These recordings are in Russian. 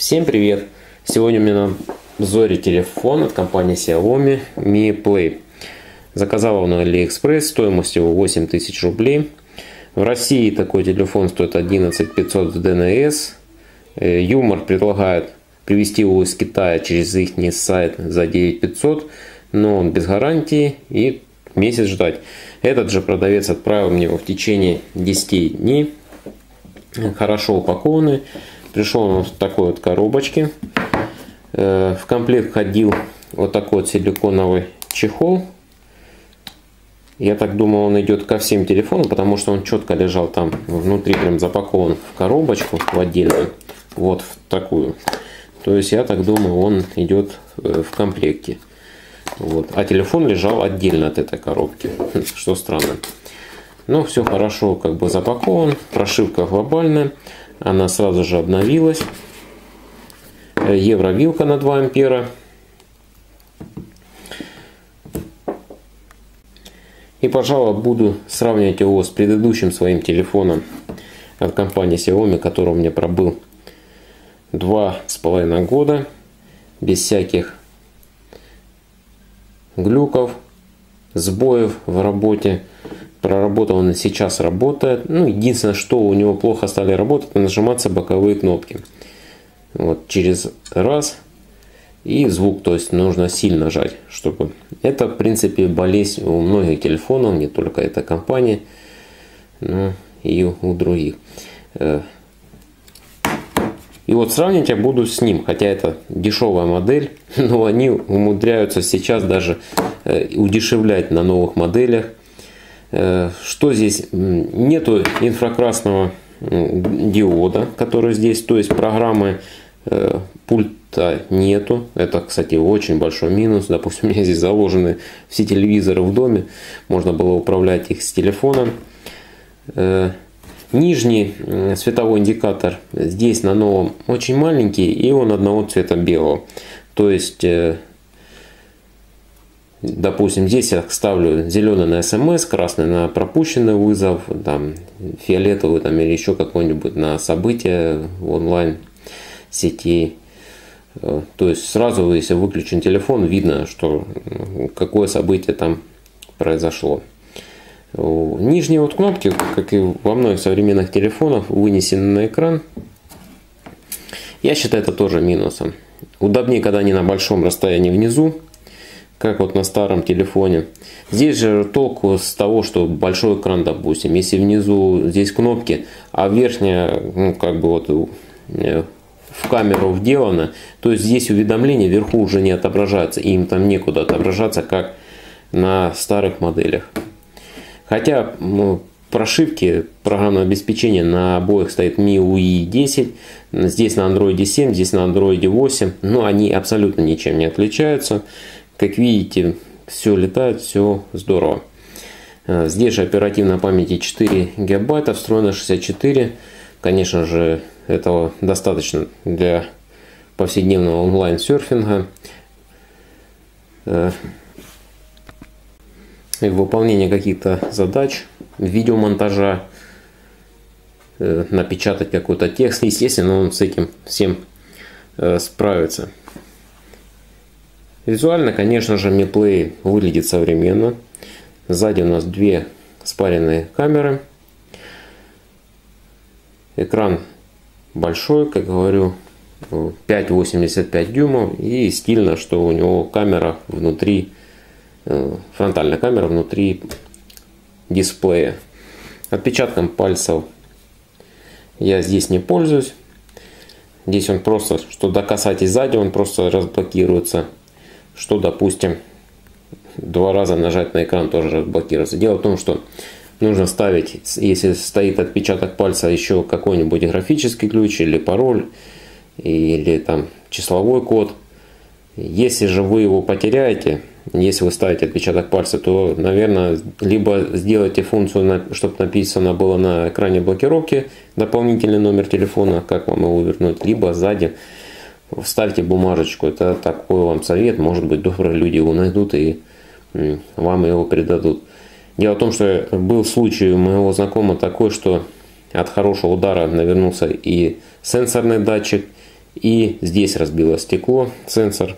Всем привет! Сегодня у меня на обзоре телефон от компании Xiaomi Mi Play. Заказал его на AliExpress, стоимость его 8000 рублей. В России такой телефон стоит 11500 в ДНС. Юмор предлагает привезти его из Китая через их сайт за 9500, но он без гарантии и месяц ждать. Этот же продавец отправил мне его в течение 10 дней. Хорошо упакованный. Пришел он в такой вот коробочке. Э, в комплект входил вот такой вот силиконовый чехол. Я так думал, он идет ко всем телефонам, потому что он четко лежал там внутри, прям запакован в коробочку, в отдельную, вот в такую. То есть я так думаю, он идет э, в комплекте. Вот. А телефон лежал отдельно от этой коробки, что странно. Но все хорошо как бы запакован, прошивка глобальная. Она сразу же обновилась. Евровилка на 2 ампера. И, пожалуй, буду сравнивать его с предыдущим своим телефоном от компании Xiaomi, который у меня пробыл два с половиной года без всяких глюков, сбоев в работе проработал он сейчас работает. Ну, единственное, что у него плохо стали работать, нажиматься боковые кнопки. Вот через раз и звук, то есть нужно сильно жать, чтобы... Это, в принципе, болезнь у многих телефонов, не только эта компания, но и у других. Э, и вот сравнить я буду с ним, хотя это дешевая модель, но они умудряются сейчас даже э, удешевлять на новых моделях что здесь? Нету инфракрасного диода, который здесь, то есть программы э, пульта нету. Это, кстати, очень большой минус. Допустим, у меня здесь заложены все телевизоры в доме. Можно было управлять их с телефона. Э, нижний световой индикатор здесь на новом очень маленький, и он одного цвета белого. То есть Допустим, здесь я ставлю зеленый на смс, красный на пропущенный вызов, там, фиолетовый там, или еще какой-нибудь на событие в онлайн сети. Э, то есть сразу, если выключен телефон, видно, что какое событие там произошло. Нижние вот кнопки, как и во многих современных телефонах, вынесены на экран. Я считаю это тоже минусом. Удобнее, когда они на большом расстоянии внизу, как вот на старом телефоне. Здесь же толку с того, что большой экран, допустим, если внизу здесь кнопки, а верхняя, ну, как бы вот э, в камеру вделана, то есть здесь уведомления вверху уже не отображаются, им там некуда отображаться, как на старых моделях. Хотя ну, прошивки программного обеспечения на обоих стоит MIUI 10, здесь на Android 7, здесь на Android 8, но они абсолютно ничем не отличаются. Как видите, все летает, все здорово. Э, здесь же оперативной памяти 4 гигабайта, встроена 64. Конечно же, этого достаточно для повседневного онлайн-серфинга. Э, и выполнения каких-то задач, видеомонтажа, э, напечатать какой-то текст. Естественно, он с этим всем справится. Визуально, конечно же, Mi Play выглядит современно. Сзади у нас две спаренные камеры. Экран большой, как говорю, 5,85 дюймов. И стильно, что у него камера внутри, э, фронтальная камера внутри дисплея. Отпечатком пальцев я здесь не пользуюсь. Здесь он просто, что до касательств сзади, он просто разблокируется что, допустим, два раза нажать на экран тоже разблокируется. Дело в том, что нужно ставить, если стоит отпечаток пальца, еще какой-нибудь графический ключ или пароль, или там числовой код. Если же вы его потеряете, если вы ставите отпечаток пальца, то, наверное, либо сделайте функцию, чтобы написано было на экране блокировки дополнительный номер телефона, как вам его вернуть, либо сзади вставьте бумажечку. Это такой вам совет. Может быть, добрые люди его найдут и вам его передадут. Дело в том, что был случай у моего знакомого такой, что от хорошего удара навернулся и сенсорный датчик, И здесь разбило стекло, сенсор.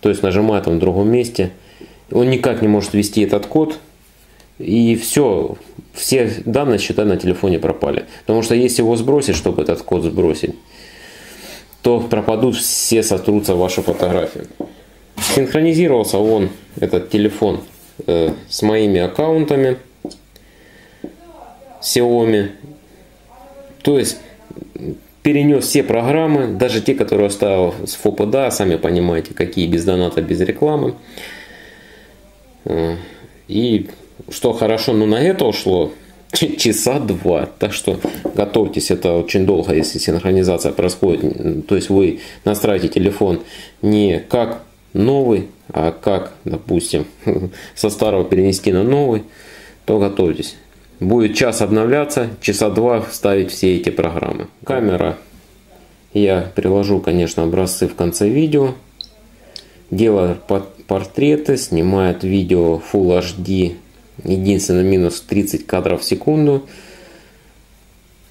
То есть нажимает он в другом месте. Он никак не может ввести этот код. И все, все данные, считай, на телефоне пропали. Потому что если его сбросить, чтобы этот код сбросить, то пропадут все, сотрутся ваши фотографии. Синхронизировался он, этот телефон, э, с моими аккаунтами Xiaomi. То есть перенес все программы, даже те, которые оставил с FOPDA, сами понимаете, какие без доната, без рекламы. Э, и что хорошо, но на это ушло часа два. Так что готовьтесь, это очень долго, если синхронизация происходит. То есть вы настраиваете телефон не как новый, а как, допустим, со старого перенести на новый, то готовьтесь. Будет час обновляться, часа два ставить все эти программы. Камера. Я приложу, конечно, образцы в конце видео. Делает портреты, снимает видео Full HD. Единственный минус 30 кадров в секунду.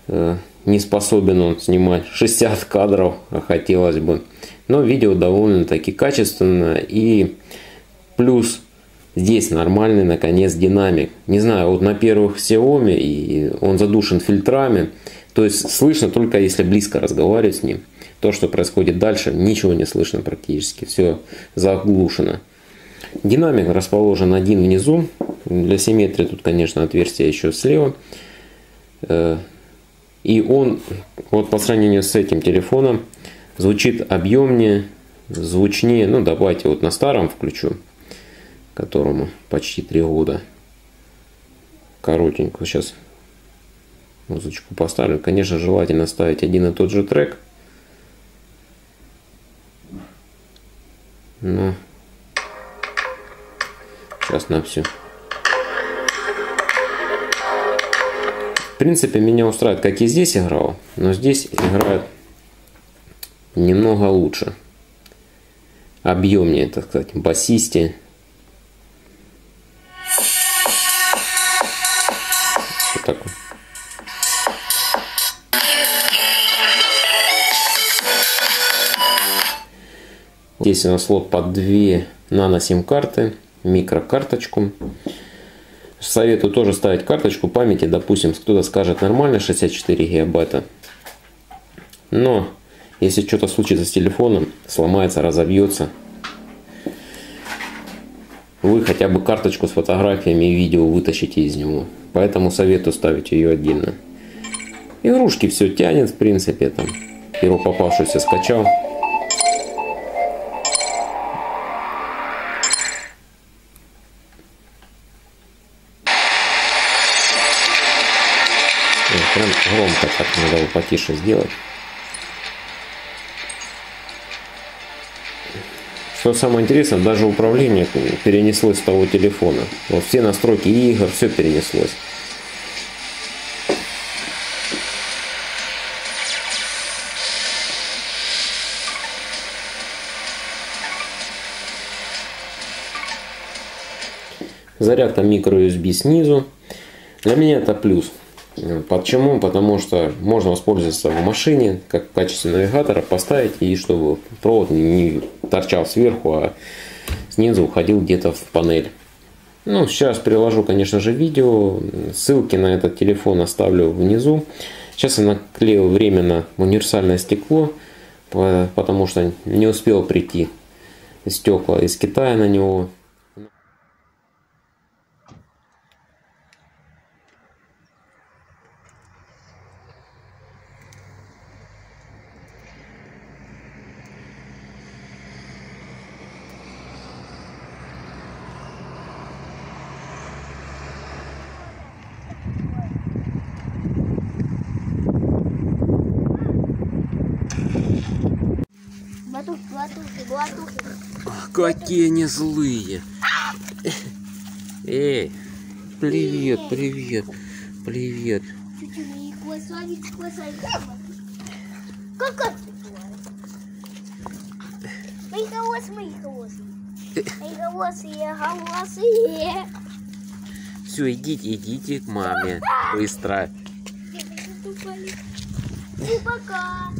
Э, не способен он снимать 60 кадров, а хотелось бы. Но видео довольно-таки качественное. И плюс Здесь нормальный, наконец, динамик. Не знаю, вот на первых Xiaomi и он задушен фильтрами. То есть слышно только если близко разговаривать с ним. То, что происходит дальше, ничего не слышно практически. Все заглушено. Динамик расположен один внизу. Для симметрии тут, конечно, отверстие еще слева. Э, и он, вот по сравнению с этим телефоном, звучит объемнее, звучнее. Ну, давайте вот на старом включу которому почти три года. Коротенько. Сейчас музычку поставлю. Конечно, желательно ставить один и тот же трек. Но сейчас на все. Принципе, меня устраивает, как и здесь играл, но здесь играет немного лучше. Объемнее, так сказать, басисте. Вот так вот. Здесь у нас слот под две нано сим карты, микрокарточку. Советую тоже ставить карточку памяти, допустим, кто-то скажет нормально 64 гигабайта. Но если что-то случится с телефоном, сломается, разобьется, вы хотя бы карточку с фотографиями и видео вытащите из него. Поэтому советую ставить ее отдельно. Игрушки все тянет, в принципе, там. Его попавшуюся скачал. Прям громко так надо его потише сделать. Что самое интересное, даже управление перенеслось с того телефона. Вот все настройки игр, все перенеслось. Зарядка micro-USB снизу. Для меня это плюс. Почему? Потому что можно воспользоваться в машине, как в качестве навигатора, поставить, и чтобы провод не торчал сверху, а снизу уходил где-то в панель. Ну, сейчас приложу, конечно же, видео. Ссылки на этот телефон оставлю внизу. Сейчас я наклеил временно универсальное стекло, потому что не успел прийти стекла из Китая на него. Какие они злые. Эй, привет, привет, привет. Как. Все, идите, идите к маме. Быстро. Пока.